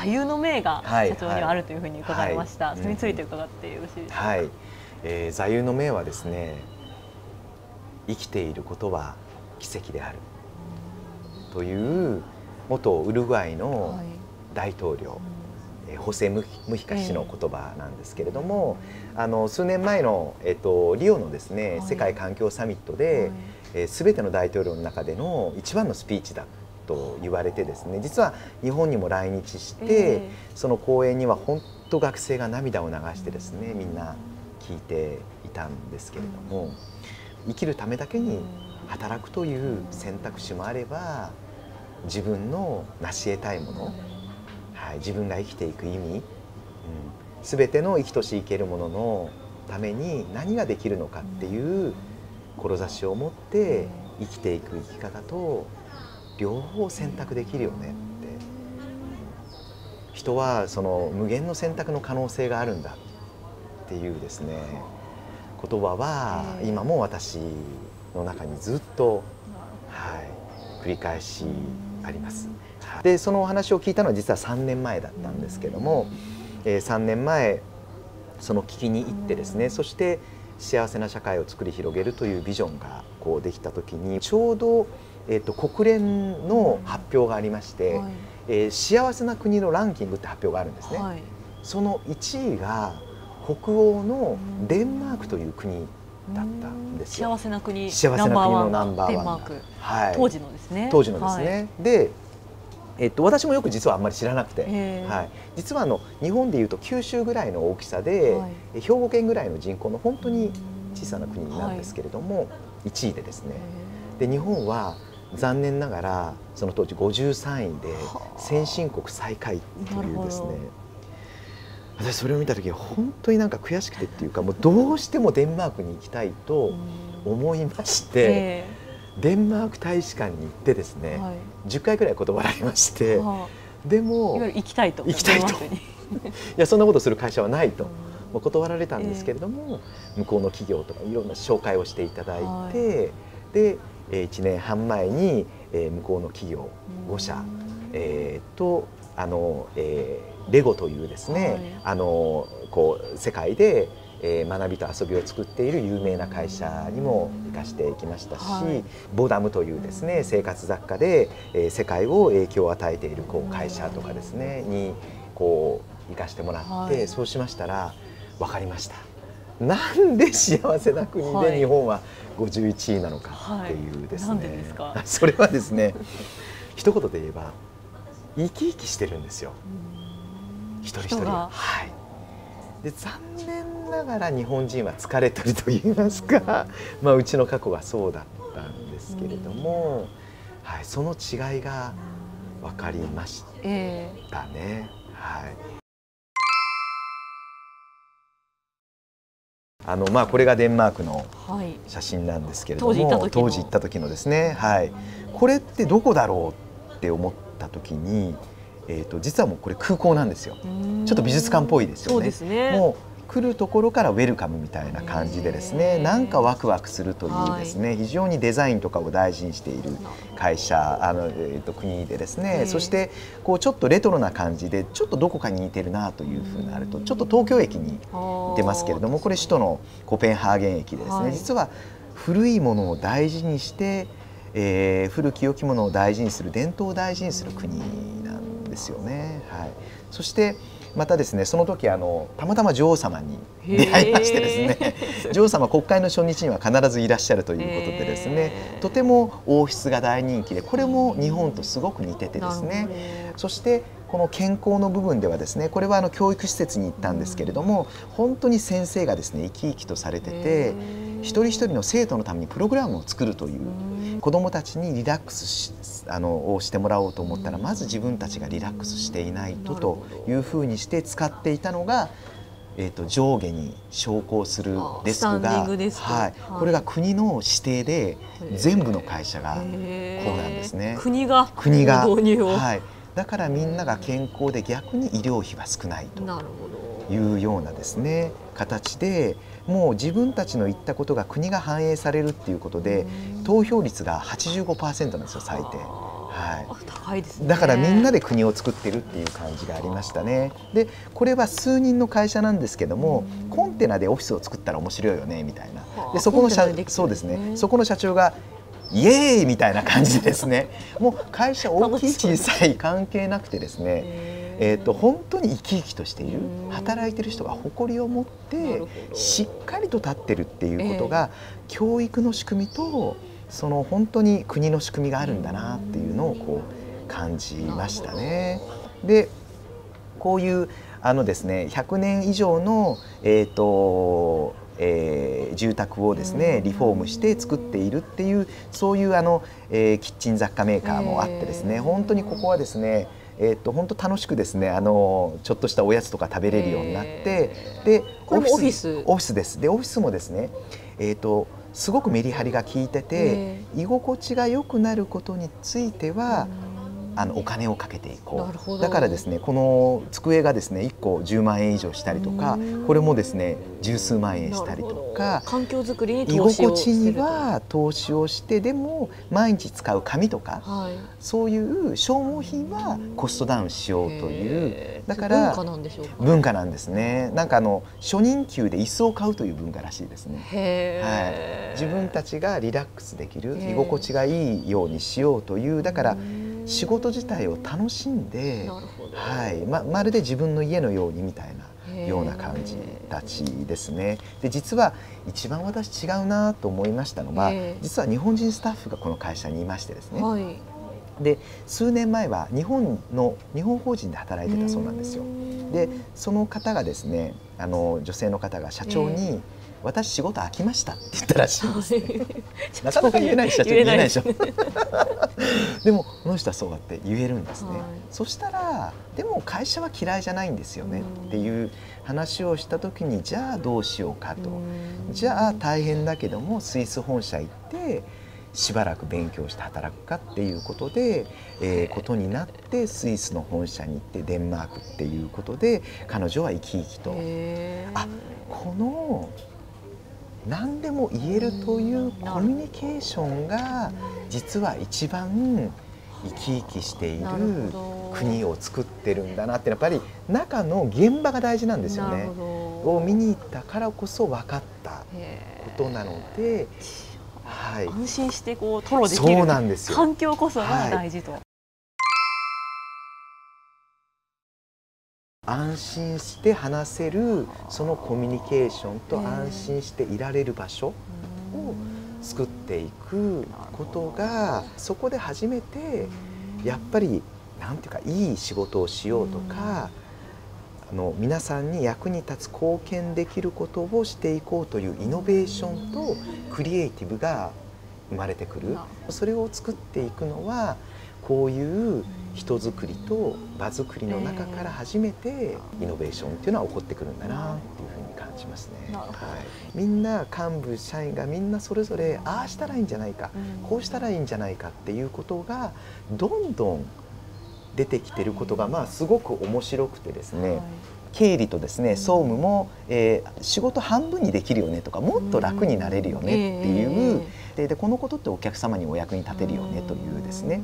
座右の銘が社長にはあるというふうに伺いました、はい。はい、それについて伺ってよろしいですか、はい、えー、座右の銘はですね生きていることは奇跡である。という元ウルグアイの大統領、はいホセ・ムヒカ氏の言葉なんですけれども、あの数年前の、えっと、リオのですね、はい、世界環境サミットで、はい、えー、全ての大統領の中での一番のスピーチだと言われてですね実は日本にも来日して、えー、その講演には本当学生が涙を流してですねみんな聞いていたんですけれども、生きるためだけに働くという選択肢もあれば自分の成し得たいものはい、自分が生きていく意味、うん、全ての生きとし生けるもののために何ができるのかっていう志を持って生きていく生き方と両方選択できるよねって。人はその無限の選択の可能性があるんだっていうですね言葉は今も私の中にずっと、はい、繰り返しあります。でそのお話を聞いたのは実は3年前だったんですけども、えー、3年前その聞きに行ってですねそして幸せな社会を作り広げるというビジョンがこうできた時にちょうど、えーと、国連の発表がありまして、はい、えー、幸せな国のランキングって発表があるんですね。はい、その1位が北欧のデンマークという国だったんです幸せな国幸せな国のナンバーワン。はい、当時のですね。当時のですね、はい、でえっと、私もよく実はあんまり知らなくて、はい、実はあの日本でいうと九州ぐらいの大きさで、はい、兵庫県ぐらいの人口の本当に小さな国なんですけれども、はい、1位でですね。で日本は残念ながらその当時53位で先進国最下位というですね。私それを見た時本当になんか悔しくてっていうかもうどうしてもデンマークに行きたいと思いまして。デンマーク大使館に行ってですね、はい、10回くらい断られまして、はあ、でも行きたいと行きたいと。いやそんなことする会社はないと、うん、断られたんですけれども、えー、向こうの企業とかいろんな紹介をしていただいて、はい、で1年半前に向こうの企業5社、えー、とあの、えー、レゴというですね、はい、あのこう世界でえー、学びと遊びを作っている有名な会社にも行かしてきましたし、はい、ボダムというですね生活雑貨で、えー、世界を影響を与えているこう会社とかですねにこう行かしてもらって、はい、そうしましたら分かりました。なんで幸せな国で日本は51位なのかっていうですね、はい、それはですね一言で言えば生き生きしてるんですよ。一人一人。はい。で残念ながら日本人は疲れてると言いますか、まあ、うちの過去がそうだったんですけれども、はい、その違いが分かりましたね。えー、はいあのまあ、これがデンマークの写真なんですけれども、はい、当時行った時のですね、はい、これってどこだろうって思った時にえーと、実はもうこれ空港なんですよ。ちょっと美術館っぽいですよね。ね。もう来るところからウェルカムみたいな感じでですねなんかワクワクするというですね、はい、非常にデザインとかを大事にしている会社あの、えー、と国でですね。そしてこうちょっとレトロな感じでちょっとどこかに似てるなというふうになるとちょっと東京駅に似てますけれどもこれ首都のコペンハーゲン駅でですね、はい、実は古いものを大事にして、えー、古き良きものを大事にする伝統を大事にする国ですよね。はい、そしてまたですねその時あのたまたま女王様に出会いましてですね 女王様国会の初日には必ずいらっしゃるということでですねとても王室が大人気でこれも日本とすごく似ててですねそしてこの健康の部分ではですねこれはあの教育施設に行ったんですけれども本当に先生がですね生き生きとされてて一人一人の生徒のためにプログラムを作るという子どもたちにリラックスしあのをしてもらおうと思ったらまず自分たちがリラックスしていないとというふうにして使っていたのがえーと、上下に昇降するデスクがはい、これが国の指定で全部の会社がこうなんですね。国が国が。はい、だからみんなが健康で逆に医療費は少ないというようなですね形でもう自分たちの言ったことが国が反映されるっていうことで投票率が85%なんですよ最低。はい、高いです、ね、だからみんなで国を作ってるっていう感じがありましたね。でこれは数人の会社なんですけども、コンテナでオフィスを作ったら面白いよねみたいな。でそこの社そうですねそこの社長がイエーイみたいな感じですね。もう会社大きい小さい関係なくてですね。えーと、本当に生き生きとしている働いてる人が誇りを持ってしっかりと立ってるっていうことが、えー、教育の仕組みとその本当に国の仕組みがあるんだなっていうのをこう感じましたね。でこういうあのですね100年以上の、えーとえー、住宅をですねリフォームして作っているっていうそういうあの、えー、キッチン雑貨メーカーもあってですね本当にここはですねえー、と本当楽しくですねあのちょっとしたおやつとか食べれるようになって、でオフィスオフィス？です。でオフィスもですね、えー、とすごくメリハリが効いてて居心地が良くなることについては、あのお金をかけていこう。だからですねこの机がですね1個10万円以上したりとかこれもですね十数万円したりとか環境づくりに居心地には投資をしてでも毎日使う紙とか、はい、そういう消耗品はコストダウンしようという。だから文化なんでしょうか。文化なんですね。なんかあの初任給で椅子を買うという文化らしいですね、はい、自分たちがリラックスできる居心地がいいようにしようという。だから仕事自体を楽しんで、はい。ままるで自分の家のようにみたいなような感じたちですね。で実は一番私違うなと思いましたのは実は日本人スタッフがこの会社にいましてですね。はい、で数年前は日本の日本法人で働いてたそうなんですよ。でその方がですねあの女性の方が社長に、私仕事飽きました。って言ったらしいんです、ね、なかなか言えない社長言えない。でしょ。でもこの人はそうだって言えるんですね、はい、そしたらでも会社は嫌いじゃないんですよね。っていう話をした時にじゃあどうしようかと。じゃあ大変だけどもスイス本社行ってしばらく勉強して働くかっていうことで、えー、ことになってスイスの本社に行ってデンマークっていうことで彼女は生き生きと。あこの何でも言えるというコミュニケーションが実は一番生き生きしている国を作ってるんだなってやっぱり中の現場が大事なんですよね。を見に行ったからこそ分かったことなので、はい、安心してこう吐露できる環境こそが大事と。はい安心して話せるそのコミュニケーションと安心していられる場所を作っていくことがそこで初めてやっぱりなんていうかいい仕事をしようとかあの皆さんに役に立つ貢献できることをしていこうというイノベーションとクリエイティブが生まれてくる。それを作っていくのはこういう人づくりと場づくりの中から初めてイノベーションっていうのは起こってくるんだなっていうふうに感じますね。はい、みんな幹部社員がみんなそれぞれああしたらいいんじゃないか、こうしたらいいんじゃないかっていうことがどんどん出てきてることがまあすごく面白くてですね、経理とですね総務も、えー、仕事半分にできるよねとかもっと楽になれるよねっていう、ででこのことってお客様にお役に立てるよねというですね。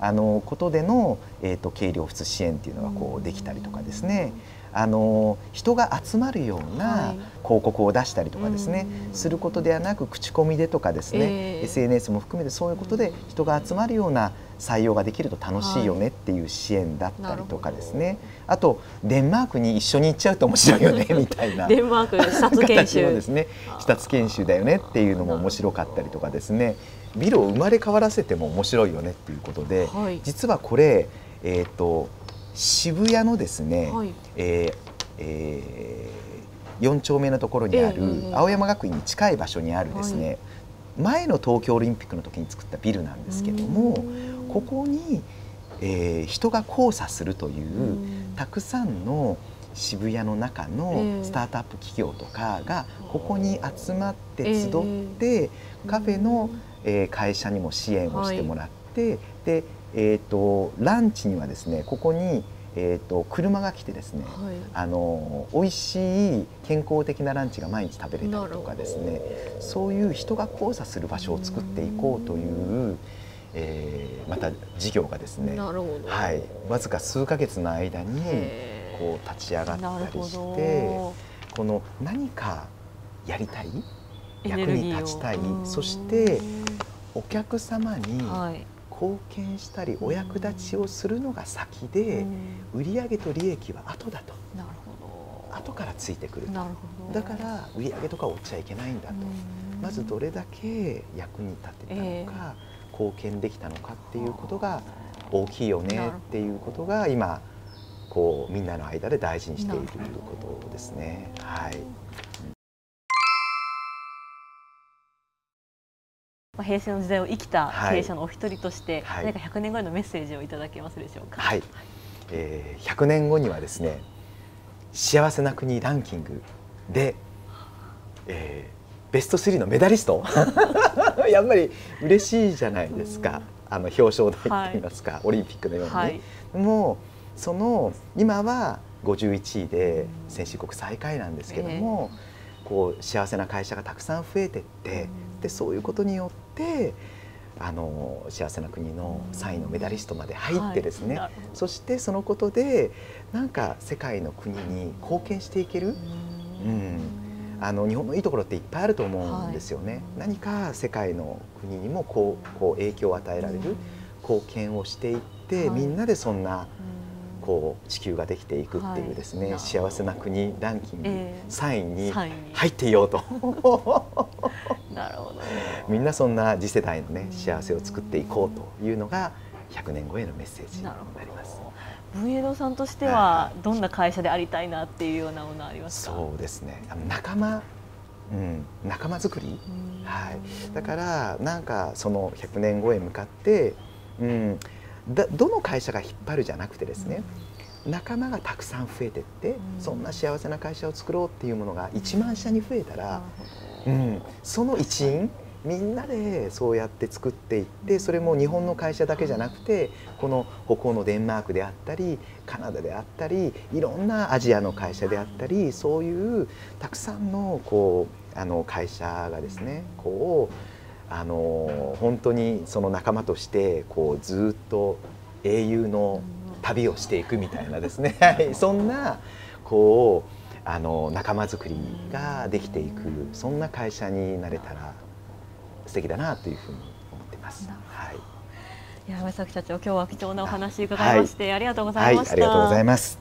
あのことでの、えーと、経理オフィス支援っていうのがこうできたりとかですね、あの人が集まるような広告を出したりとかですね、はい、することではなく口コミでとかですね、えー、SNS も含めてそういうことで人が集まるような採用ができると楽しいよねっていう支援だったりとかですね、はい、あとデンマークに一緒に行っちゃうと面白いよね みたいなデンマーク視察研修。ですね視察研修だよねっていうのも面白かったりとかですねビルを生まれ変わらせても面白いよねっていうことで、はい、実はこれ、えーと、渋谷のですね、はい、えーえー、4丁目のところにある、青山学院に近い場所にあるですね、はい、前の東京オリンピックの時に作ったビルなんですけどもここに、えー、人が交差するというたくさんの渋谷の中のスタートアップ企業とかがここに集まって集ってカフェのえー、会社にも支援をしてもらって、はい、で、えーと、ランチにはですねここに、えーと、車が来てですね、はい、あの美味しい健康的なランチが毎日食べれたりとかですねそういう人が交差する場所を作っていこうという、えー、また事業がですねはい、わずか数か月の間にこう立ち上がったりしてこの何かやりたい役に立ちたい。そしてお客様に貢献したりお役立ちをするのが先で売上と利益は後だと。なるほど。後からついてくると。だから売上とか追っちゃいけないんだと。まずどれだけ役に立てたのか、えー、貢献できたのかっていうことが大きいよねっていうことが今こうみんなの間で大事にしているということですね。はいまあ、平成の時代を生きた経営者のお一人として、はい、何か100年後へのメッセージをいただけますでしょうか？はい、えー、100年後にはですね幸せな国ランキングで、えー、ベスト3のメダリスト。やっぱり嬉しいじゃないですか、あの表彰台っていいますか、はい、オリンピックのように、ね、はい、もうその今は51位で先進国最下位なんですけども、えー、こう幸せな会社がたくさん増えてって、でそういうことによってあの幸せな国の3位のメダリストまで入ってですね、はい、そしてそのことでなんか世界の国に貢献していける、うん、あの日本のいいところっていっぱいあると思うんですよね。はい、何か世界の国にもこうこう影響を与えられる貢献をしていって、みんなでそんなこう地球ができていくっていうですね、幸せな国ランキング3位に。入っていようと。なるほどみんなそんな次世代のね幸せを作っていこうというのが100年後へのメッセージになります。文エドさんとしてはどんな会社でありたいなっていうようなものありますか？そうですね。仲間、うん、仲間作り、はい。だからなんかその100年後へ向かって、うん、だどの会社が引っ張るじゃなくてですね。仲間がたくさん増えてって、そんな幸せな会社を作ろうっていうものが1万社に増えたら、うん、その一員みんなでそうやって作っていってそれも日本の会社だけじゃなくてこの北欧のデンマークであったりカナダであったりいろんなアジアの会社であったりそういうたくさんのこうあの会社がですねこうあの本当にその仲間としてこうずっと英雄の旅をしていくみたいなですね。そんなこうあの仲間づくりができていくそんな会社になれたら素敵だなというふうに思ってます。はい。山崎社長、今日は貴重なお話伺いまして、はい、ありがとうございました、はい、ありがとうございます。